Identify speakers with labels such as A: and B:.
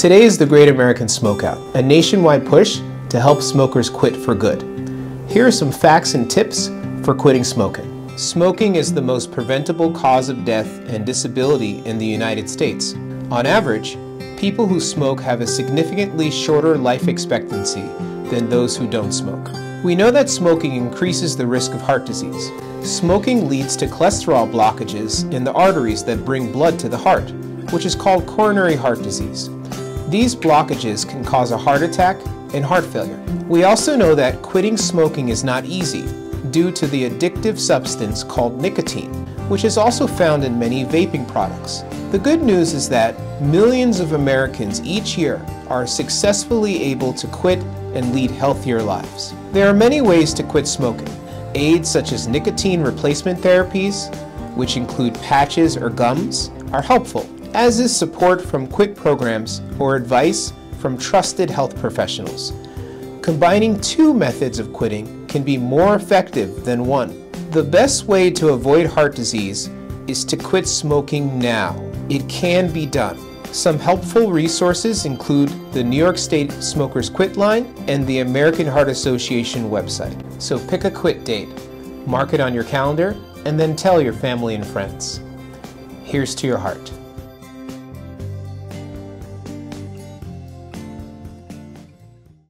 A: Today is the Great American Smokeout, a nationwide push to help smokers quit for good. Here are some facts and tips for quitting smoking. Smoking is the most preventable cause of death and disability in the United States. On average, people who smoke have a significantly shorter life expectancy than those who don't smoke. We know that smoking increases the risk of heart disease. Smoking leads to cholesterol blockages in the arteries that bring blood to the heart, which is called coronary heart disease. These blockages can cause a heart attack and heart failure. We also know that quitting smoking is not easy due to the addictive substance called nicotine, which is also found in many vaping products. The good news is that millions of Americans each year are successfully able to quit and lead healthier lives. There are many ways to quit smoking. Aids such as nicotine replacement therapies, which include patches or gums, are helpful as is support from quit programs or advice from trusted health professionals. Combining two methods of quitting can be more effective than one. The best way to avoid heart disease is to quit smoking now. It can be done. Some helpful resources include the New York State Smokers Quit Line and the American Heart Association website. So pick a quit date, mark it on your calendar, and then tell your family and friends. Here's to your heart.